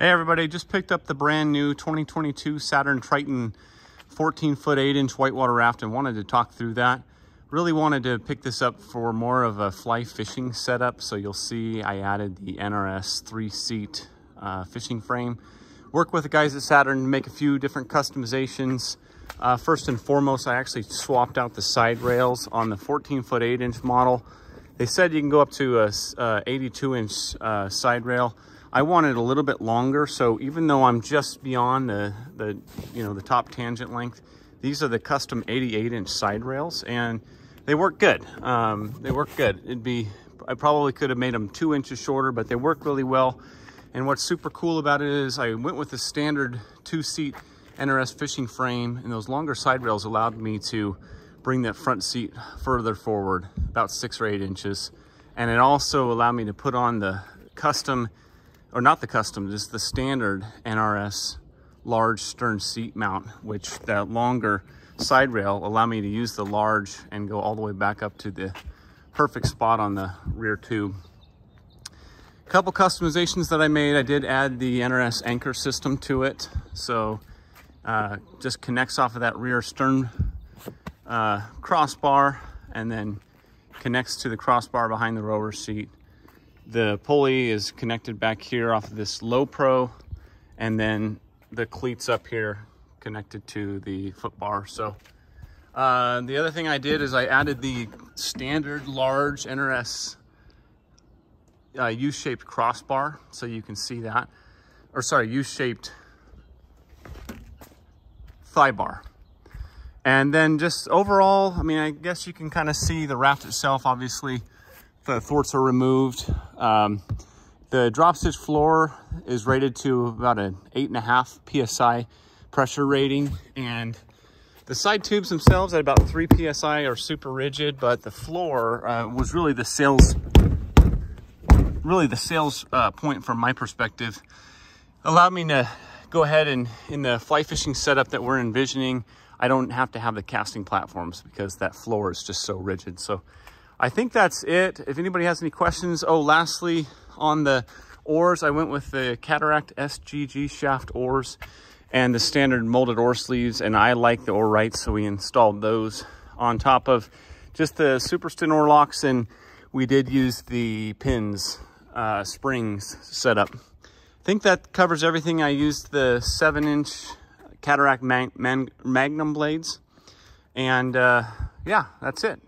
Hey everybody, just picked up the brand new 2022 Saturn Triton 14 foot 8 inch whitewater raft and wanted to talk through that. Really wanted to pick this up for more of a fly fishing setup. So you'll see I added the NRS three seat uh, fishing frame. Work with the guys at Saturn to make a few different customizations. Uh, first and foremost, I actually swapped out the side rails on the 14 foot 8 inch model. They said you can go up to a, a 82 inch uh, side rail. I wanted a little bit longer, so even though I'm just beyond the, the you know, the top tangent length, these are the custom 88 inch side rails and they work good. Um, they work good. It'd be, I probably could have made them two inches shorter, but they work really well. And what's super cool about it is I went with the standard two seat NRS fishing frame and those longer side rails allowed me to bring that front seat further forward, about six or eight inches. And it also allowed me to put on the custom or not the custom, just the standard NRS large stern seat mount, which that longer side rail allow me to use the large and go all the way back up to the perfect spot on the rear tube. A couple customizations that I made, I did add the NRS anchor system to it. So uh, just connects off of that rear stern uh, crossbar and then connects to the crossbar behind the rower seat the pulley is connected back here off of this low pro and then the cleats up here connected to the foot bar. So uh, the other thing I did is I added the standard large NRS uh, U-shaped crossbar so you can see that. Or sorry, U-shaped thigh bar. And then just overall, I mean, I guess you can kind of see the raft itself, obviously, the thwarts are removed. Um, the drop stitch floor is rated to about an eight and a half PSI pressure rating. And the side tubes themselves at about three PSI are super rigid, but the floor uh, was really the sales, really the sales uh, point from my perspective. Allowed me to go ahead and in the fly fishing setup that we're envisioning, I don't have to have the casting platforms because that floor is just so rigid. So I think that's it. If anybody has any questions. Oh, lastly, on the oars, I went with the Cataract SGG shaft oars and the standard molded oar sleeves, and I like the oar rights, so we installed those on top of just the Superstin oar locks, and we did use the pins, uh, springs setup. I think that covers everything. I used the seven inch Cataract mag Magnum blades, and uh, yeah, that's it.